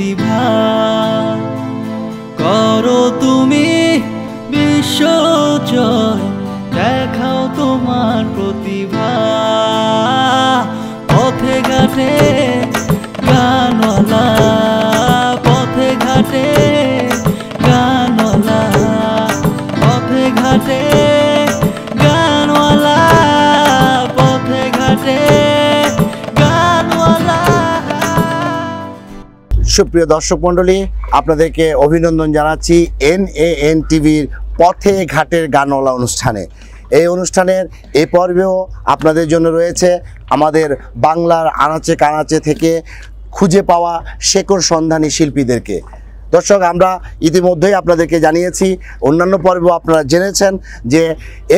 প্রতিভা সুপ্রিয় দর্শক মণ্ডলী, আপনাদেরকে অভিনন্দন জানাচ্ছি এন এ এন টিভির পথে ঘাটের গানওয়ালা অনুষ্ঠানে। এই অনুষ্ঠানের এ পর্বেও আপনাদের জন্য রয়েছে আমাদের বাংলার আনাচে কানাচে থেকে খুঁজে পাওয়া শেকড় সন্ধানী শিল্পীদেরকে। দর্শক, আমরা ইতিমধ্যেই আপনাদেরকে জানিয়েছি, অন্যান্য পর্বেও আপনারা জেনেছেন যে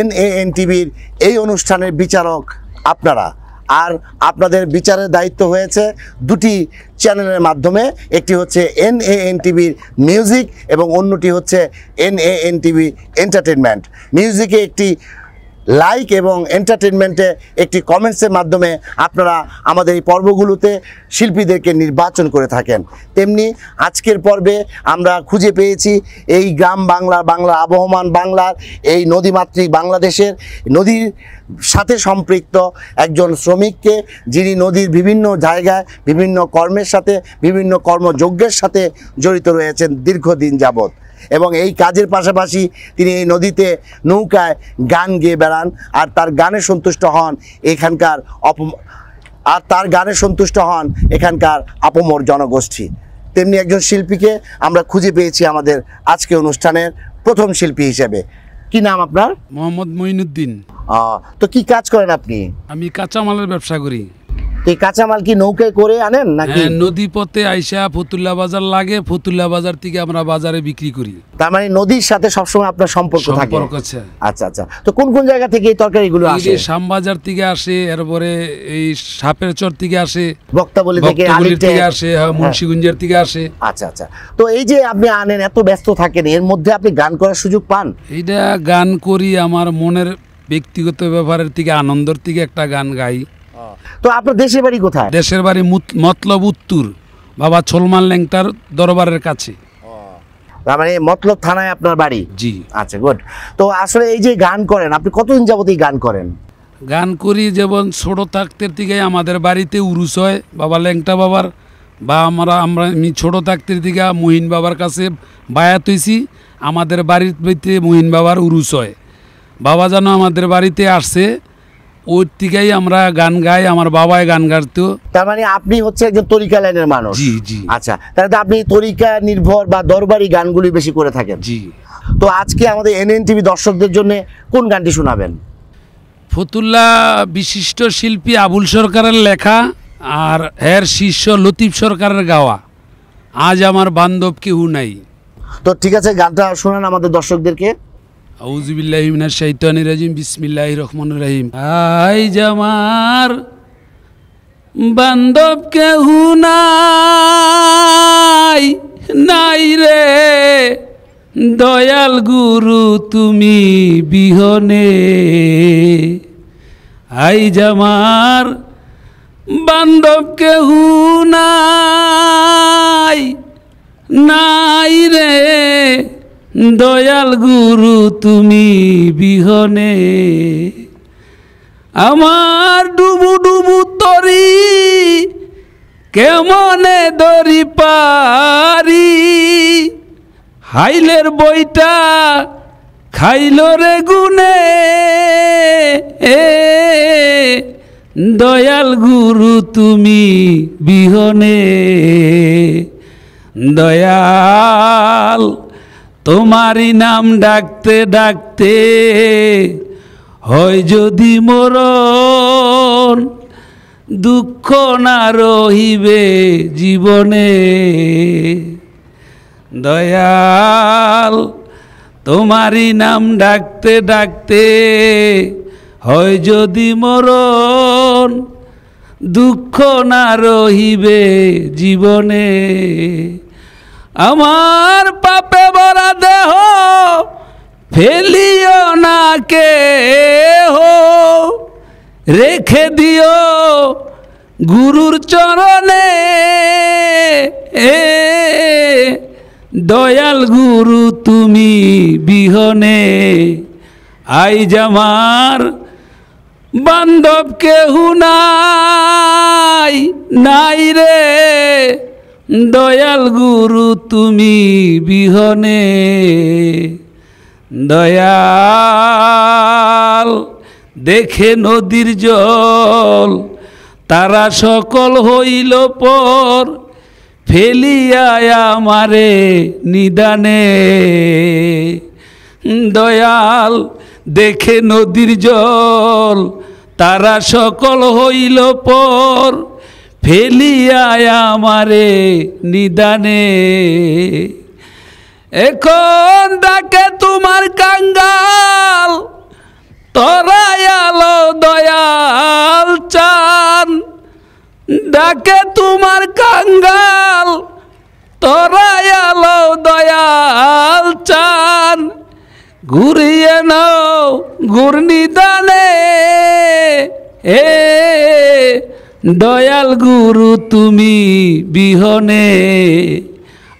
এন এ এন টিভির এই অনুষ্ঠানের বিচারক আপনারা। আর আপনাদের বিচারের দায়িত্ব হয়েছে দুটি চ্যানেলের মাধ্যমে। একটি হচ্ছে এন এ এন টিভির মিউজিক এবং অন্যটি হচ্ছে N A N TV entertainment মিউজিকে একটি লাইক এবং এন্টারটেনমেন্টে একটি কমেন্টসের মাধ্যমে আপনারা আমাদের এই পর্বগুলোতে শিল্পীদেরকে নির্বাচন করে থাকেন। তেমনি আজকের পর্বে আমরা খুঁজে পেয়েছি এই গ্রাম বাংলা বাংলা আবহমান বাংলার এই নদীমাতৃক বাংলাদেশের নদীর সাথে সম্পৃক্ত একজন শ্রমিককে যিনি নদীর বিভিন্ন জায়গায় বিভিন্ন কর্মের সাথে, বিভিন্ন কর্মযজ্ঞের সাথে জড়িত রয়েছেন দীর্ঘদিন যাবৎ। এবং এই কাজের পাশাপাশি তিনি এই নদীতে নৌকায় গান গেয়ে বেড়ান আর তার গানে সন্তুষ্ট হন এখানকার অপম আর তার গানে সন্তুষ্ট হন এখানকার আপমর জনগোষ্ঠী। তেমনি একজন শিল্পীকে আমরা খুঁজে পেয়েছি আমাদের আজকে অনুষ্ঠানের প্রথম শিল্পী হিসেবে। কি নাম আপনার? মোহাম্মদ মঈনুদ্দিন। তো কি কাজ করেন আপনি? আমি কাঁচামালের ব্যবসা করি। এই কাঁচামাল কি নৌকায় করে আনেন নাকি? হ্যাঁ, নদী পথে আইসা ফতুল্লা বাজার লাগে ফতুল্লা বাজার থেকে আমরা বাজারে বিক্রি করি। তার মানে নদীর সাথে সবসময় আপনার সম্পর্ক থাকে? সম্পর্ক আছে। আচ্ছা আচ্ছা। তো কোন কোন জায়গা থেকে এই তরকারিগুলো আসে? শ্যামবাজার থেকে আসে এরপরে এই সাপের চর থেকে আসে বক্তাবলী থেকে থেকে আসে হ্যাঁ, মুন্সিগঞ্জের থেকে আসে। আচ্ছা আচ্ছা। তো এই যে আপনি আনেন এত ব্যস্ত থাকেন এর মধ্যে আপনি গান করার সুযোগ পান? এইটা গান করি আমার মনের ব্যক্তিগত ব্যাপারের থেকে আনন্দর থেকে একটা গান গাই। তো আপনার দেশের বাড়ি কোথায়? দেশের বাড়ি মতলব উত্তর। বাবা ছলমান ল্যাংটার দরবারের কাছে। তার মানে মতলব থানায় আপনার বাড়ি? জি। আচ্ছা গুড তো আসলে এই যে গান করেন আপনি কতদিন যাবত এই গান করেন? গান করি যেমন ছোট থাকতে থেকে আমাদের বাড়িতে উরুস হয় বাবা ল্যাংটা বাবার। বা আমরা আমরা আমি ছোট থাকতে দিকে মহিন বাবার কাছে বায়াত হয়েছি আমাদের বাড়ির ভিতরে মহিন বাবার উরুস হয়। বাবা যেন আমাদের বাড়িতে আসছে ওর থেকেই আমরা গান গাই আমার বাবাই গান গাইতো। তার মানে আপনি হচ্ছে একজন তরিকা লাইনের মানুষ? জি জি। আচ্ছা তাহলে তো আপনি তরিকা নির্ভর বা দরবারি গানগুলি বেশি করে থাকেন। জি। তো আজকে আমাদের এনএন টিভি দর্শকদের জন্য কোন গানটি শোনাবেন? ফতুল্লা বিশিষ্ট শিল্পী আবুল সরকারের লেখা আর এর শিষ্য লতিফ সরকারের গাওয়া। আজ আমার বান্ধব কেউ নাই। তো ঠিক আছে গানটা শোনান আমাদের দর্শকদেরকে। আউজুবিল্লাহি মিনাশ শাইতানির রাজিম, বিসমিল্লাহির রহমানির রহিম। আই জামার বান্ধব কেউ নাই নাই রে। দয়াল গুরু, তুমি বিহনে। আই জামার বান্ধব কেউ নাই নাই রে। দয়াল গুরু, তুমি বিহনে। আমার ডুবু ডুবু তরি, কেমনে দরি পারি? হাইলের বইটা খাইল রে গুনে। এ, দয়াল গুরু, তুমি বিহনে। দয়াল তোমারই নাম ডাকতে ডাকতে হয় যদি মরণ, দুঃখ না রহিবে জীবনে। দয়াল, তোমারই নাম ডাকতে ডাকতে হয় যদি মরণ, দুঃখ না রহিবে জীবনে। আমার পাপে ভরা দেহ ফেলিও না কে হো রেখে দিও গুরুর চরণে। এ, দয়াল গুরু তুমি বিহনে। আই জামার বান্ধব কেহু নাই নাই রে। দয়াল গুরু তুমি বিহনে দয়াল, দেখে নদীর জল, তারা সকল হইল পর ফেলিয়ায় আমারে নিদানে। দয়াল, দেখে নদীর জল, তারা সকল হইল পর ফেলিয়ায় আমারে নিদানে। এখন ডাকে তোমার কাঙ্গাল, তরায়ালো দয়াল চান। ডাকে তোমার কাঙ্গাল, তরায়ালো দয়াল চান। ঘুরিয়ে নাও ঘূর্ণিদানে এ দয়াল গুরু, তুমি বিহনে।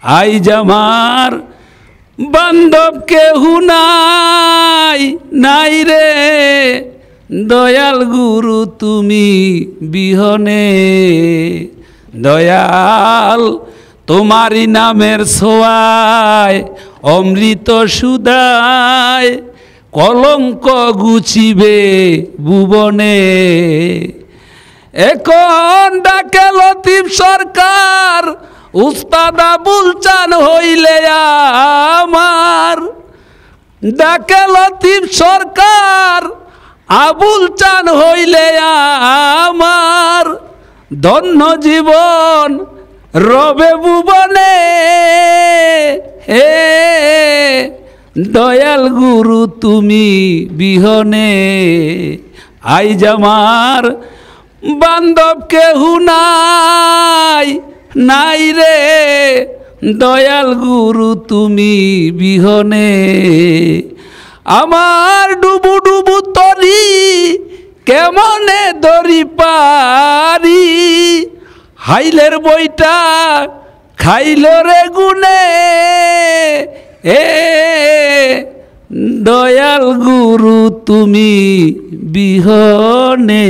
আই জামার বান্ধব কেহু নাই নাই রে। দয়াল গুরু, তুমি বিহনে। দয়াল, তোমারই নামের ছোয়ায়, অমৃত সুদায়, কলঙ্ক গুছিবে ভুবনে। এখন ডাকে লতিফ সরকার, উস্তাদ আবুল চান হইলে আমার। ডাকে লতিফ সরকার, আবুল চান হইলে আমার। ধন্য জীবন রবে ভুবনে, হে দয়াল গুরু তুমি বিহনে। আই জামার বান্ধব কেহু নাই নাই রে। দয়াল গুরু, তুমি বিহনে। আমার ডুবু ডুবু তরি কেমনে দরি পারি? হাইলের বইটা খাইল রে গুনে। এ, দয়াল গুরু তুমি বিহনে।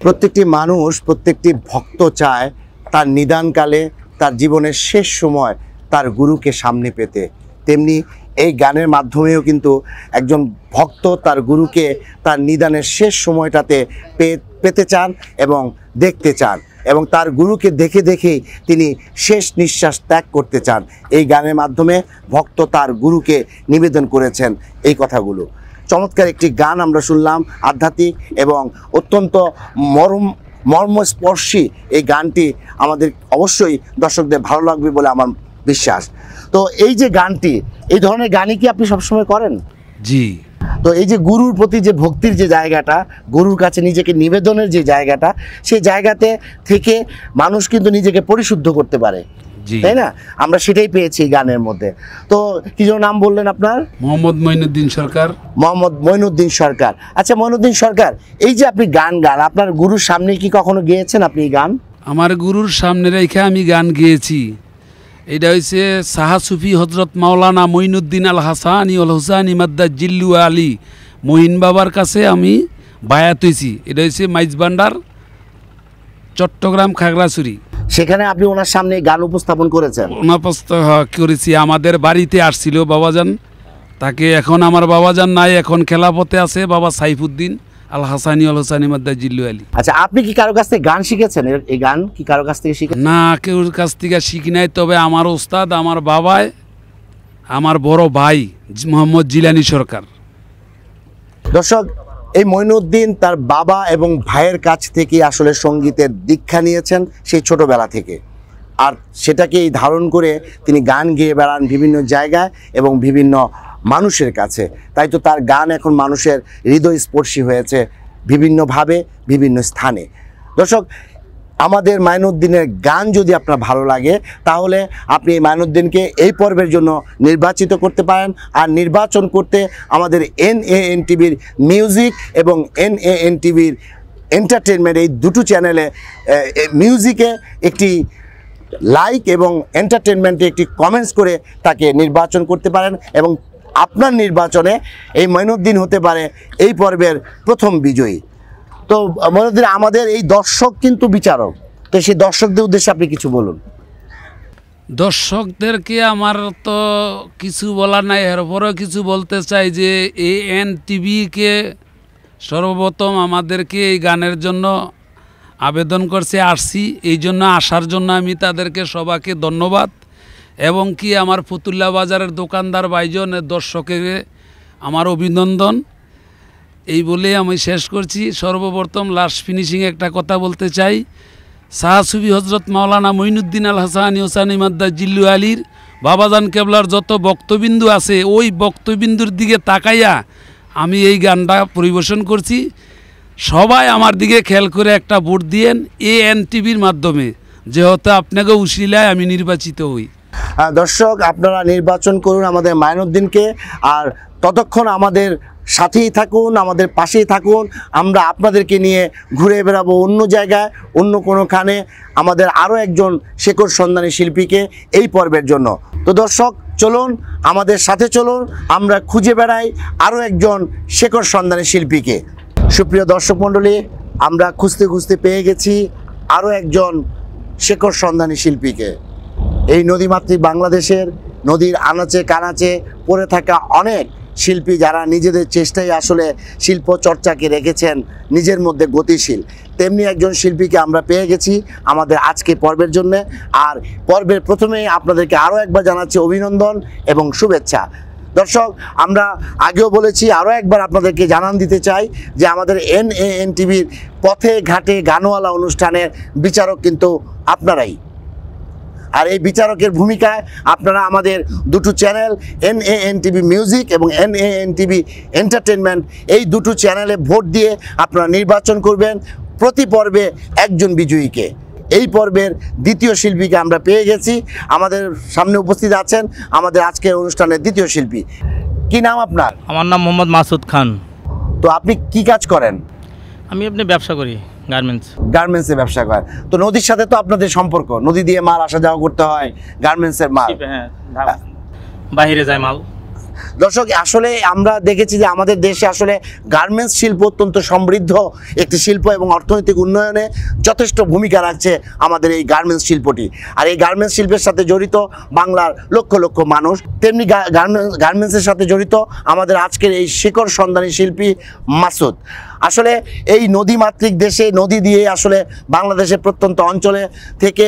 প্রত্যেকটি মানুষ, প্রত্যেকটি ভক্ত চায় তার নিদানকালে, তার জীবনের শেষ সময় তার গুরুকে সামনে পেতে। তেমনি এই গানের মাধ্যমেও কিন্তু একজন ভক্ত তার গুরুকে তার নিদানের শেষ সময়টাতে পেতে চান এবং দেখতে চান। এবং তার গুরুকে দেখে দেখেই তিনি শেষ নিঃশ্বাস ত্যাগ করতে চান। এই গানের মাধ্যমে ভক্ত তার গুরুকে নিবেদন করেছেন এই কথাগুলো। চমৎকার একটি গান আমরা শুনলাম, আধ্যাত্মিক এবং অত্যন্ত মরম, মর্মস্পর্শী এই গানটি আমাদের অবশ্যই দর্শকদের ভালো লাগবে বলে আমার বিশ্বাস। তো এই যে গানটি, এই ধরনের গানই কি আপনি সবসময় করেন? জি। তো এই যে গুরুর প্রতি যে ভক্তির যে জায়গাটা গুরুর কাছে নিজেকে নিবেদনের যে জায়গাটা সেই জায়গাতে থেকে মানুষ কিন্তু নিজেকে পরিশুদ্ধ করতে পারে। তাই না? আমরা সেটাই পেয়েছি গানের মধ্যে। তো কি যেন নাম বললেন আপনার? মোহাম্মদ মঈনুদ্দিন সরকার। মোহাম্মদ মঈনুদ্দিন সরকার। আচ্ছা মঈনুদ্দিন সরকার এই যে আপনি গান গান আপনার গুরুর সামনে কি কখনো গেয়েছেন আপনি এই গান? আমার গুরুর সামনে রেখে আমি গান গেয়েছি। এটা হয়েছে সাহা সুফি হজরত মাওলানা মঈনুদ্দিন আল হাসানি আল হুসানি মাদ্দা জিল্লু আলী। মহিন বাবার কাছে আমি বায়াত হয়েছি এটা হয়েছে মাইজবান্ডার চট্টগ্রাম খাগড়াছড়ি। সেখানে আপনি ওনার সামনে গান উপস্থাপন করেছেন? করেছি। আমাদের বাড়িতে আসছিল বাবাজান। তাকে এখন আমার বাবাজান নাই এখন খেলাপথে আছে বাবা সাইফুদ্দিন। আল হাসানি আল হোসানি মাদ্দা জিল্লু আলী। আচ্ছা আপনি কি কারও কাছ থেকে গান শিখেছেন? এই গান কি কারও কাছ থেকে শিখেছেন? না কেউর কাছ থেকে শিখি নাই তবে আমার ওস্তাদ আমার বাবায় আমার বড় ভাই মোহাম্মদ জিলানি সরকার। দর্শক এই মঈনুদ্দিন তার বাবা এবং ভাইয়ের কাছ থেকে আসলে সঙ্গীতের দীক্ষা নিয়েছেন সেই ছোটবেলা থেকে। আর সেটাকেই ধারণ করে তিনি গান গেয়ে বেড়ান বিভিন্ন জায়গায় এবং বিভিন্ন মানুষের কাছে। তাই তো তার গান এখন মানুষের হৃদয়স্পর্শী হয়েছে বিভিন্নভাবে, বিভিন্ন স্থানে। দর্শক, আমাদের মাইনুদ্দিনের গান যদি আপনার ভালো লাগে, তাহলে আপনি এই মাইনুদ্দিনকে এই পর্বের জন্য নির্বাচিত করতে পারেন। আর নির্বাচন করতে আমাদের এন এ এন টিভির মিউজিক এবং এন এ এন টিভির এন্টারটেনমেন্ট এই দুটো চ্যানেলে মিউজিকে একটি লাইক এবং এন্টারটেনমেন্টে একটি কমেন্টস করে তাকে নির্বাচন করতে পারেন এবং আপনার নির্বাচনে এই মঈনুদ্দিন হতে পারে এই পর্বের প্রথম বিজয়ী। তো মঈনুদ্দিন আমাদের এই দর্শক কিন্তু বিচারক। তো সেই দর্শকদের উদ্দেশ্যে আপনি কিছু বলুন। দর্শকদেরকে আমার তো কিছু বলার নাই। এরপরেও কিছু বলতে চাই যে এ এন টিভিকে সর্বপ্রথম আমাদেরকে এই গানের জন্য আবেদন করছে আসছি এই জন্য আসার জন্য আমি তাদেরকে সবাইকে ধন্যবাদ। এবং কি আমার ফতুল্লা বাজারের দোকানদার বাইজন দর্শকের আমার অভিনন্দন। এই বলে আমি শেষ করছি। সর্বপ্রথম লাস্ট ফিনিশিং একটা কথা বলতে চাই। সাহাসুবি হজরত মাওলানা মঈনুদ্দিন আল হাসানি হোসানি মাদ্দা জিল্লু আলীর বাবাজান কেবলার যত বক্তবিন্দু আছে, ওই বক্তবিন্দুর দিকে তাকাইয়া আমি এই গানটা পরিবেশন করছি। সবাই আমার দিকে খেয়াল করে একটা ভোট দিয়েন এ এন টিভির মাধ্যমে। যেহেতু আপনাকে উশিলায় আমি নির্বাচিত হই। দর্শক, আপনারা নির্বাচন করুন আমাদের মাইনুদ্দিনকে, আর ততক্ষণ আমাদের সাথেই থাকুন, আমাদের পাশেই থাকুন। আমরা আপনাদেরকে নিয়ে ঘুরে বেড়াবো অন্য জায়গায়, অন্য কোনোখানে, আমাদের আরও একজন শেকড় সন্ধানী শিল্পীকে এই পর্বের জন্য। তো দর্শক, চলুন, আমাদের সাথে চলুন, আমরা খুঁজে বেড়াই আরও একজন শেকড় সন্ধানী শিল্পীকে। সুপ্রিয় দর্শক মণ্ডলী, আমরা খুঁজতে খুঁজতে পেয়ে গেছি আরও একজন শেকড় সন্ধানী শিল্পীকে। এই নদীমাতৃক বাংলাদেশের নদীর আনাচে কানাচে পড়ে থাকা অনেক শিল্পী যারা নিজেদের চেষ্টায় আসলে শিল্প চর্চাকে রেখেছেন, নিজের মধ্যে গতিশীল। তেমনি একজন শিল্পীকে আমরা পেয়ে গেছি আমাদের আজকে পর্বের জন্য। আর পর্বের প্রথমেই আপনাদেরকে আরও একবার জানাচ্ছি অভিনন্দন এবং শুভেচ্ছা। দর্শক, আমরা আগেও বলেছি, আরও একবার আপনাদেরকে জানান দিতে চাই যে আমাদের এন এ এন টিভির পথে ঘাটে গানওয়ালা অনুষ্ঠানের বিচারক কিন্তু আপনারাই। আর এই বিচারকের ভূমিকায় আপনারা আমাদের দুটো channel N A N TV music এবং N A N TV entertainment এই দুটো চ্যানেলে ভোট দিয়ে আপনারা নির্বাচন করবেন। প্রতি পর্বে একজন বিজয়ীকে। এই পর্বের দ্বিতীয় শিল্পীকে আমরা পেয়ে গেছি। আমাদের সামনে উপস্থিত আছেন আমাদের আজকের অনুষ্ঠানের দ্বিতীয় শিল্পী। কি নাম আপনার? আমার নাম মোহাম্মদ মাসুদ খান। তো আপনি কি কাজ করেন? আমি আপনি ব্যবসা করি। গার্মেন্টস গার্মেন্টসে ব্যবসা করেন। তো নদীর সাথে তো আপনাদের সম্পর্ক। নদী দিয়ে মাল আসা যাওয়া করতে হয় গার্মেন্টসের মাল। হ্যাঁ বাইরে যায় মাল। দর্শক আসলে আমরা দেখেছি যে আমাদের দেশে আসলে গার্মেন্টস শিল্প অত্যন্ত সমৃদ্ধ একটি শিল্প এবং অর্থনৈতিক উন্নয়নে যথেষ্ট ভূমিকা রাখছে আমাদের এই গার্মেন্টস শিল্পটি। আর এই গার্মেন্টস শিল্পের সাথে জড়িত বাংলার লক্ষ লক্ষ মানুষ তেমনি গার্মেন্টস গার্মেন্টসের সাথে জড়িত আমাদের আজকের এই শিকড় সন্ধানী শিল্পী মাসুদ। আসলে এই নদীমাতৃক দেশে নদী দিয়ে আসলে বাংলাদেশের প্রত্যন্ত অঞ্চলে থেকে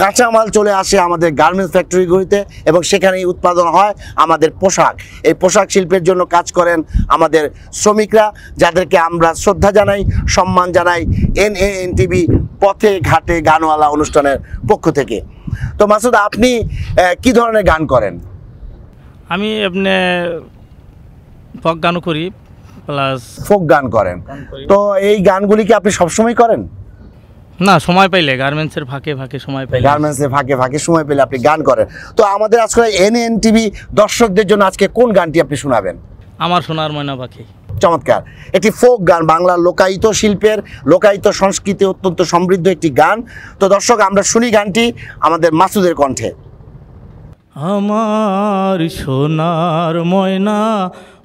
কাঁচামাল চলে আসে আমাদের গার্মেন্টস ফ্যাক্টরিগুলিতে এবং সেখানেই উৎপাদন হয় আমাদের পোশাক। এই পোশাক শিল্পের জন্য কাজ করেন আমাদের শ্রমিকরা, যাদেরকে আমরা শ্রদ্ধা জানাই, সম্মান জানাই এন এ এন টিভি পথে ঘাটে গানওয়ালা অনুষ্ঠানের পক্ষ থেকে। তো মাসুদ, আপনি কি ধরনের গান করেন? আমি আপনি ফক গানও করি। প্লাস ফোক গান করেন। তো এই গানগুলি কি আপনি সবসময় করেন? না সময় পাইলে গার্মেন্টসের ফাঁকে ফাঁকে সময় পাইলে। গার্মেন্টসে ফাঁকে ফাঁকে সময় পেলে আপনি গান করেন। তো আমাদের আজকে এন এন টিভি দর্শকদের জন্য আজকে কোন গানটি আপনি শোনাবেন? আমার সোনার ময়না পাখি। চমৎকার। একটি ফোক গান বাংলার লোকায়িত শিল্পের লোকায়িত সংস্কৃতি অত্যন্ত সমৃদ্ধ একটি গান। তো দর্শক আমরা শুনি গানটি আমাদের মাসুদের কণ্ঠে। আমার সোনার ময়না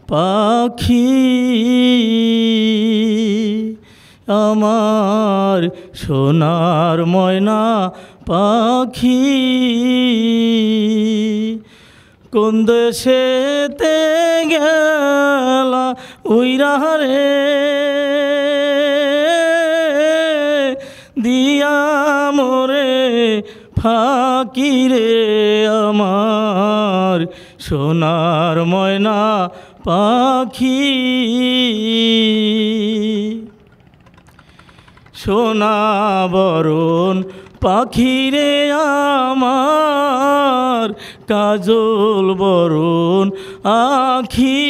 পাখি আমার সোনার ময়না পাখি। কোন দেশেতে গেলা উইরা রে? দিয়া মোরে ফাঁকি রে আমার সোনার ময়না পাখি। সোনা বরণ পাখিরে আমার কাজল বরণ আখি।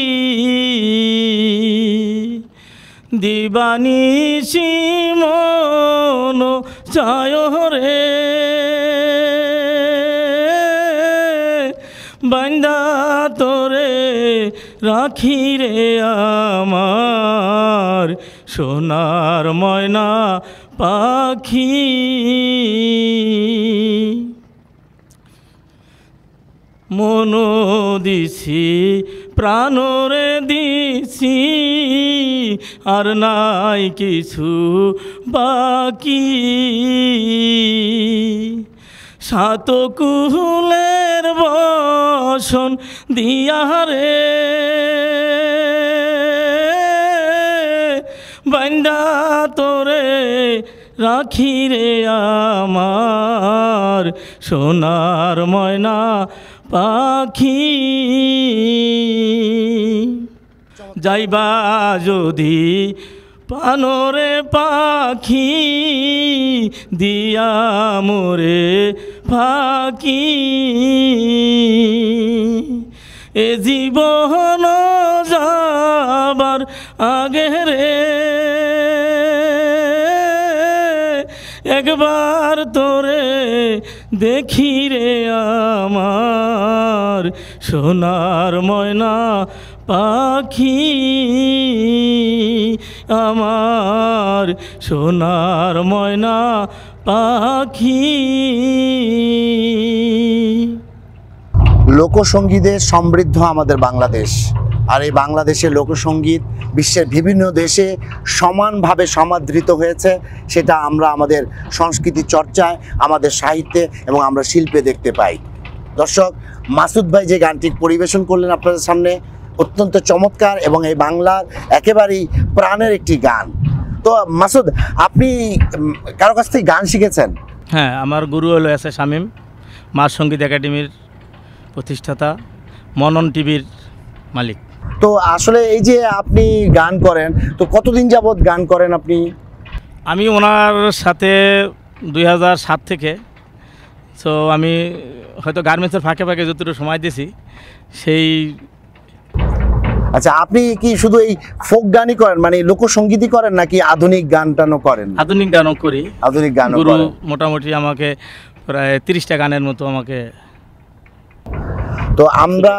দিবানিশি মন চায় রে। রাখি রে আমার সোনার ময়না পাখি। মন দিছি প্রাণরে দিছি আর নাই কিছু বাকি। সাত কুহুলের বসন দিয়ারে বান্দা তোরে রাখি রে আমার সোনার ময়না পাখি। যাইবা যদি পানরে পাখি দিয়া মোরে ফাঁকি। এ জীবন যাবার আগে রে। একবার তোরে দেখি রে আমার সোনার ময়না পাখি। আমার সোনার ময়না পাখি। লোকসঙ্গীতে সমৃদ্ধ আমাদের বাংলাদেশ। আর এই বাংলাদেশের লোকসঙ্গীত বিশ্বের বিভিন্ন দেশে সমানভাবে সমাদৃত হয়েছে, সেটা আমরা আমাদের সংস্কৃতি চর্চায়, আমাদের সাহিত্যে এবং আমরা শিল্পে দেখতে পাই। দর্শক, মাসুদ ভাই যে গানটি পরিবেশন করলেন আপনাদের সামনে, অত্যন্ত চমৎকার এবং এই বাংলার একেবারেই প্রাণের একটি গান। তো মাসুদ আপনি কারও কাছ থেকে গান শিখেছেন? হ্যাঁ আমার গুরু হলো এস এ শামীম মা সংগীত একাডেমির প্রতিষ্ঠাতা মনন টিভির মালিক। তো আসলে এই যে আপনি গান করেন তো কতদিন যাবৎ গান করেন আপনি? আমি ওনার সাথে দুই সাত থেকে সো আমি হয়তো গার্মেন্টসের ফাঁকে ফাঁকে যতটুকু সময় দিয়েছি সেই আচ্ছা আপনি কি শুধু এই ফোক গানই করেন? মানে লোকসঙ্গীতই করেন নাকি আধুনিক গান টানও করেন? আধুনিক গানও করি। আধুনিক গান মোটামুটি আমাকে প্রায় তিরিশটা গানের মতো আমাকে তো আমরা,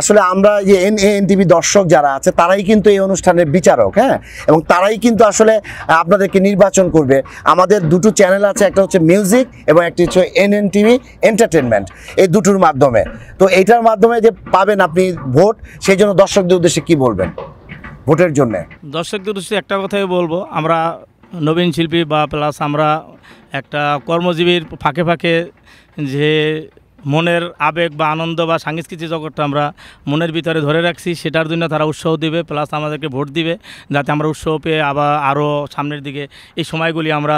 আসলে আমরা যে এন এন টিভি দর্শক যারা আছে, তারাই কিন্তু এই অনুষ্ঠানের বিচারক হ্যাঁ? এবং তারাই কিন্তু আসলে আপনাদেরকে নির্বাচন করবে। আমাদের দুটো চ্যানেল আছে, একটা হচ্ছে মিউজিক এবং একটি হচ্ছে এন এন টিভি এন্টারটেনমেন্ট এই দুটোর মাধ্যমে। তো এইটার মাধ্যমে যে পাবেন আপনি ভোট, সেই জন্য দর্শকদের উদ্দেশ্যে কি বলবেন? ভোটের জন্য। দর্শকদের উদ্দেশ্যে একটা কথাই বলব, আমরা নবীন শিল্পী বা প্লাস আমরা একটা কর্মজীবীর ফাঁকে ফাঁকে যে মনের আবেগ বা আনন্দ বা সাংস্কৃতিক জগৎটা আমরা মনের ভিতরে ধরে রাখছি, সেটার জন্য তারা উৎসাহ দিবে প্লাস আমাদেরকে ভোট দিবে, যাতে আমরা উৎসাহ পেয়ে আবার আরও সামনের দিকে এই সময়গুলি আমরা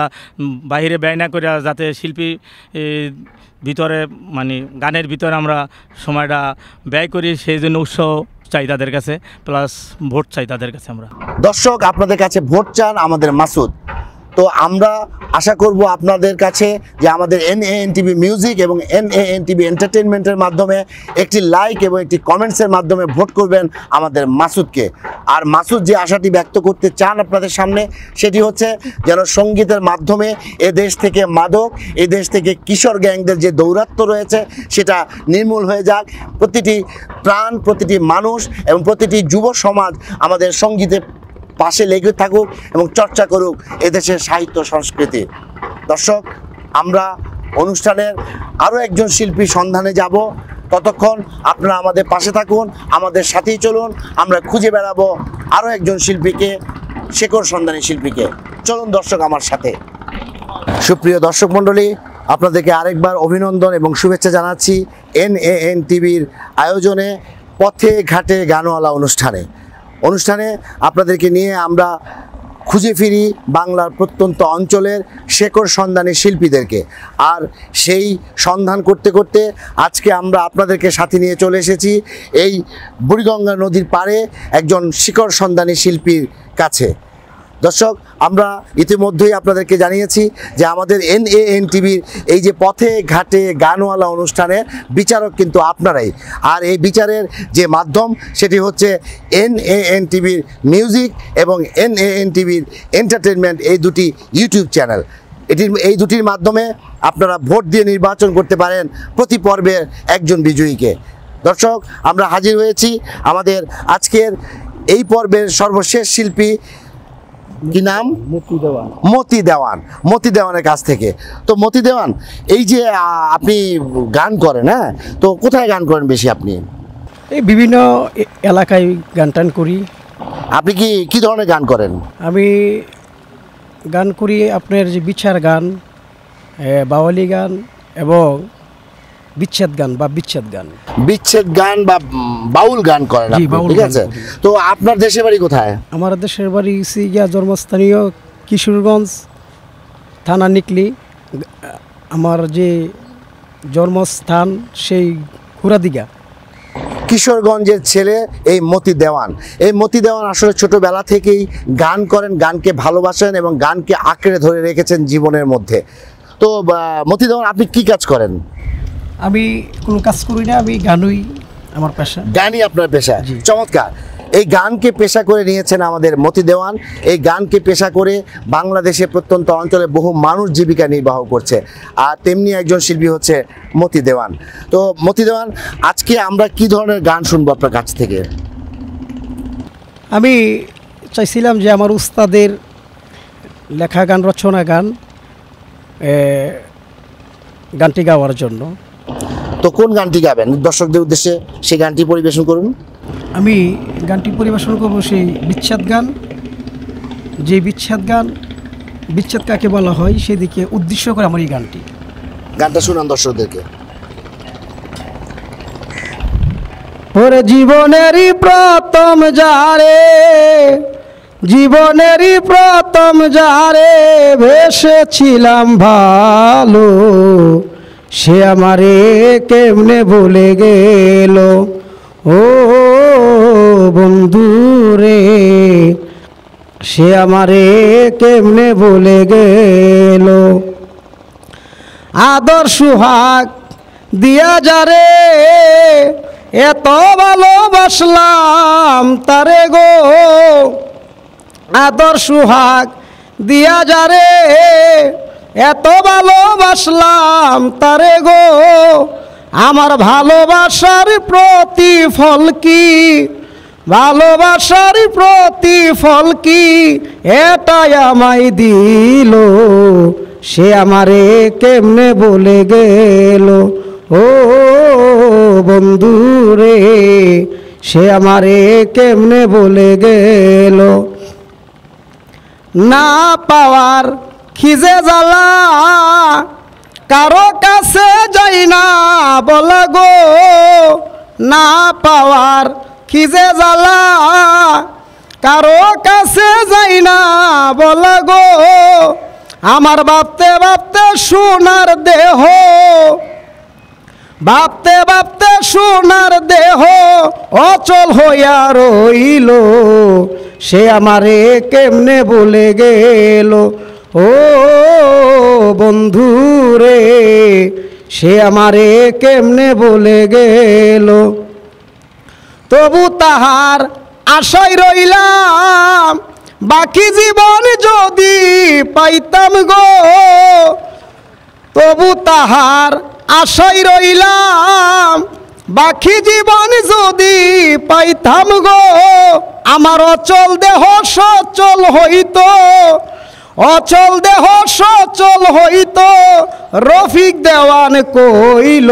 বাইরে ব্যয় না করে যাতে শিল্পী ভিতরে মানে গানের ভিতরে আমরা সময়টা ব্যয় করি, সেই জন্য উৎসাহ চাই তাদের কাছে প্লাস ভোট চাই তাদের কাছে আমরা। দর্শক, আপনাদের কাছে ভোট চান আমাদের মাসুদ। তো আমরা আশা করব আপনাদের কাছে যে আমাদের এন টিভি মিউজিক এবং এন টিভি এন্টারটেনমেন্টের মাধ্যমে একটি লাইক এবং একটি কমেন্টসের মাধ্যমে ভোট করবেন আমাদের মাসুদকে। আর মাসুদ যে আশাটি ব্যক্ত করতে চান আপনাদের সামনে, সেটি হচ্ছে যেন সঙ্গীতের মাধ্যমে এ দেশ থেকে মাদক, এ দেশ থেকে কিশোর গ্যাংদের যে দৌরাত্ম্য রয়েছে, সেটা নির্মূল হয়ে যাক। প্রতিটি প্রাণ, প্রতিটি মানুষ এবং প্রতিটি যুব সমাজ আমাদের সঙ্গীতে পাশে লেগে থাকুক এবং চর্চা করুক এদেশের সাহিত্য সংস্কৃতি। দর্শক, আমরা অনুষ্ঠানের আরও একজন শিল্পী সন্ধানে যাব। ততক্ষণ আপনারা আমাদের পাশে থাকুন, আমাদের সাথেই চলুন, আমরা খুঁজে বেড়াবো আরও একজন শিল্পীকে শেকড় সন্ধানী শিল্পীকে। চলুন দর্শক আমার সাথে। সুপ্রিয় দর্শক মণ্ডলী, আপনাদেরকে আরেকবার অভিনন্দন এবং শুভেচ্ছা জানাচ্ছি এন এ এন টিভির আয়োজনে পথে ঘাটে গানওয়ালা অনুষ্ঠানে। অনুষ্ঠানে আপনাদেরকে নিয়ে আমরা খুঁজে ফিরি বাংলার প্রত্যন্ত অঞ্চলের শেকড় সন্ধানী শিল্পীদেরকে। আর সেই সন্ধান করতে করতে আজকে আমরা আপনাদেরকে সাথে নিয়ে চলে এসেছি এই বুড়িগঙ্গা নদীর পারে একজন শিকড় সন্ধানী শিল্পীর কাছে। দর্শক, আমরা ইতিমধ্যেই আপনাদেরকে জানিয়েছি যে আমাদের এন এ এন টিভির এই যে পথে ঘাটে গানওয়ালা অনুষ্ঠানের বিচারক কিন্তু আপনারাই। আর এই বিচারের যে মাধ্যম, সেটি হচ্ছে এন এ এন টিভির মিউজিক এবং এন এ এন টিভির এন্টারটেনমেন্ট এই দুটি ইউটিউব চ্যানেল এটির, এই দুটির মাধ্যমে আপনারা ভোট দিয়ে নির্বাচন করতে পারেন প্রতি পর্বের একজন বিজয়ীকে। দর্শক, আমরা হাজির হয়েছি আমাদের আজকের এই পর্বের সর্বশেষ শিল্পী কি নাম? মুক্তি দেওয়া মতি দেওয়ান। মতি দেওয়ানের কাছ থেকে। তো মতি দেওয়ান এই যে আপনি গান করেন হ্যাঁ? তো কোথায় গান করেন বেশি আপনি? এই বিভিন্ন এলাকায় গান টান করি। আপনি কি কি ধরনের গান করেন? আমি গান করি আপনার যে বিচার গান বাওয়ালি গান এবং বিচ্ছেদ গান বা বিচ্ছেদ গান। বিচ্ছেদ গান বা বাউল গান করেন ঠিক আছে? তো আপনার দেশের বাড়ি কোথায়? আমার দেশের বাড়ি গেছি গিয়া জন্মস্থানীয় কিশোরগঞ্জ থানা নিকলি। আমার যে জন্মস্থান সেই হুরাদিঘা কিশোরগঞ্জের ছেলে এই মতি দেওয়ান। এই মতি দেওয়ান আসলে ছোটবেলা থেকেই গান করেন গানকে ভালোবাসেন এবং গানকে আঁকড়ে ধরে রেখেছেন জীবনের মধ্যে। তো মতি দেওয়ান আপনি কি কাজ করেন? আমি কোনো কাজ করি না আমি গানই আমার পেশা। গানই আপনার পেশা। চমৎকার। এই গানকে পেশা করে নিয়েছেন আমাদের মতি দেওয়ান। এই গানকে পেশা করে বাংলাদেশে প্রত্যন্ত অঞ্চলে বহু মানুষ জীবিকা নির্বাহ করছে। আর তেমনি একজন শিল্পী হচ্ছে মতি দেওয়ান। তো মতি দেওয়ান আজকে আমরা কি ধরনের গান শুনব আপনার কাছ থেকে? আমি চাইছিলাম যে আমার উস্তাদের লেখা গান রচনা গান গানটি গাওয়ার জন্য। তো কোন গানটি গাবেন? দর্শকদের উদ্দেশ্যে সেই গানটি পরিবেশন করুন। আমি গানটি পরিবেশন করব সেই বিচ্ছেদ গান। যে বিচ্ছেদ গান বিচ্ছেদ কাকে বলা হয় সেদিকে উদ্দেশ্য করে আমার এই গানটি। গানটা শুনান দর্শকদেরকে। ওরে জীবনেরই প্রথম যারে জীবনেরই প্রথম যারে ভেসেছিলাম ভালো। সে আমারে কেমনে বলে গেল? ও বন্ধু রে সে আমারে কেমনে বলে গেল? আদর সুহাগ দিয়া যারে এত ভালোবাসলাম তারে গো। আদর সুহাগ দিয়া যারে এত ভালোবাসলাম তারে গো। আমার ভালোবাসার প্রতিফল কি? ভালোবাসার প্রতিফল কি? এটাই আমায় দিল। সে আমারে কেমনে বলে গেল? ও বন্ধু রে, সে আমারে কেমনে বলে গেল? না পাওয়ার খিজে জ্বালা, কারও কাছে যাই না বলা গো, না পাওয়ার খিজে জ্বালা, কারও কাছে যাই না বলা গো, আমার ভাবতে ভাবতে সোনার দেহ, ভাবতে ভাবতে সোনার দেহ অচল হইয়া রইল, সে আমারে কেমনে বলে গেল? ও বন্ধু রে সে আমারে কেমনে বলে গেল? তবু তাহার আশায় রইলাম, বাকি জীবন যদি পাইতাম গো। তবু তাহার আশাই রইলাম, বাকি জীবন যদি পাইতাম গো। আমার অচল দেহ সচল হইত অচল দেহ সচল হইত, রফিক দেওয়ান কইল,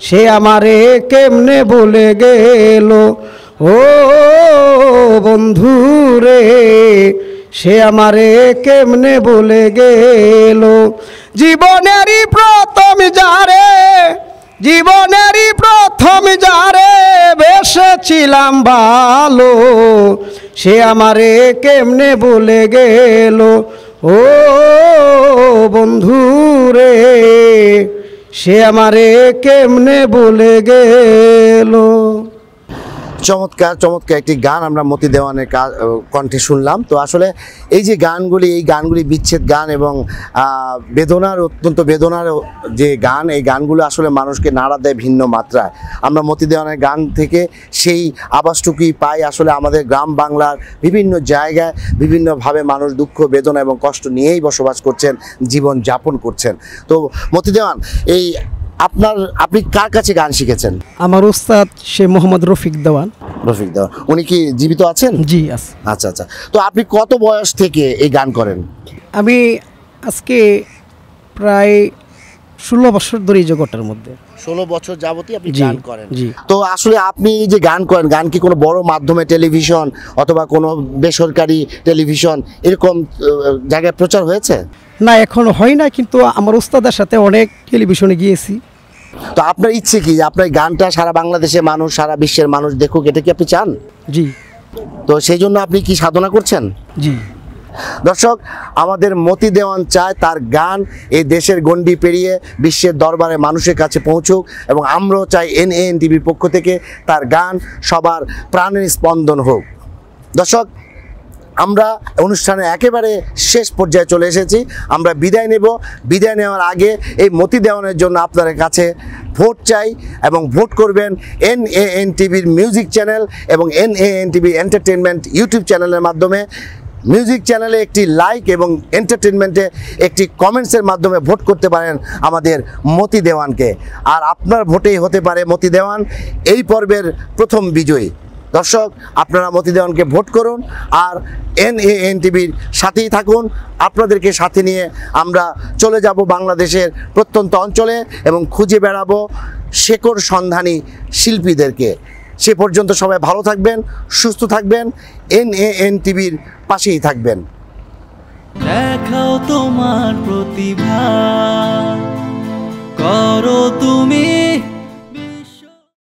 সে আমারে কেমনে বলে গেল? ও বন্ধু রে সে আমারে কেমনে বলে গেল? জীবনেরই প্রথম যারে, জীবনেরই প্রথম যারে বেসেছিলাম ভালো। সে আমারে কেমনে বলে গেল? ও বন্ধু রে সে আমারে কেমনে বলে গেল? চমৎকার চমৎকার একটি গান আমরা মতি দেওয়ানের কণ্ঠে শুনলাম। তো আসলে এই যে গানগুলি, এই গানগুলি বিচ্ছেদ গান এবং বেদনার, অত্যন্ত বেদনার যে গান, এই গানগুলো আসলে মানুষকে নাড়া দেয় ভিন্ন মাত্রায়। আমরা মতি দেওয়ানের গান থেকে সেই আবাসটুকুই পাই আসলে আমাদের গ্রাম বাংলার বিভিন্ন জায়গায় বিভিন্নভাবে মানুষ দুঃখ, বেদনা এবং কষ্ট নিয়েই বসবাস করছেন, জীবন যাপন করছেন। তো মতি দেওয়ান, এই আপনার আপনি কার কাছে গান শিখেছেন? আমার উস্তাদ সে মোহাম্মদ রফিক দেওয়ান। রফিক দেওয়ান। উনি কি জীবিত আছেন? জি আছে। আচ্ছা আচ্ছা। তো আপনি কত বয়স থেকে এই গান করেন? আমি আজকে প্রায় ষোলো বছর ধরে এই জগৎটার মধ্যে। ষোলো বছর যাবতই আপনি গান করেন। জি। তো আসলে আপনি এই যে গান করেন গান কি কোনো বড় মাধ্যমে টেলিভিশন অথবা কোনো বেসরকারি টেলিভিশন এরকম জায়গায় প্রচার হয়েছে? না এখন হয় না কিন্তু আমার ওস্তাদের সাথে অনেক টেলিভিশনে গিয়েছি। তো আপনার ইচ্ছে কি আপনার গানটা সারা বাংলাদেশের মানুষ সারা বিশ্বের মানুষ দেখুক এটা কি আপনি চান? জি। তো সেই জন্য আপনি কি সাধনা করছেন? জি। দর্শক, আমাদের মতি দেওয়ান চায় তার গান এই দেশের গণ্ডি পেরিয়ে বিশ্বের দরবারে মানুষের কাছে পৌঁছুক এবং আমরাও চাই এন এন টিভির পক্ষ থেকে তার গান সবার প্রাণের স্পন্দন হোক। দর্শক, আমরা অনুষ্ঠানে একেবারে শেষ পর্যায়ে চলে এসেছি। আমরা বিদায় নেব। বিদায় নেওয়ার আগে এই মতি দেওয়ানের জন্য আপনাদের কাছে ভোট চাই এবং ভোট করবেন এন এ এন টিভির মিউজিক চ্যানেল এবং N A N TV entertainment YouTube চ্যানেলের মাধ্যমে। মিউজিক চ্যানেলে একটি লাইক এবং এন্টারটেনমেন্টে একটি কমেন্টসের মাধ্যমে ভোট করতে পারেন আমাদের মতি দেওয়ানকে। আর আপনার ভোটেই হতে পারে মতি দেওয়ান। এই পর্বের প্রথম বিজয়ী। দর্শক, আপনারা মতি দেওয়ানকে ভোট করুন আর এন এ এন টিভির সাথেই থাকুন। আপনাদেরকে সাথে নিয়ে আমরা চলে যাব বাংলাদেশের প্রত্যন্ত অঞ্চলে এবং খুঁজে বেড়াবো শেকড় সন্ধানী শিল্পীদেরকে। সে পর্যন্ত সবাই ভালো থাকবেন, সুস্থ থাকবেন এন এ এন টিভির পাশেই থাকবেন। দেখাও তোমার প্রতিভা, করো তুমি